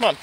Mann.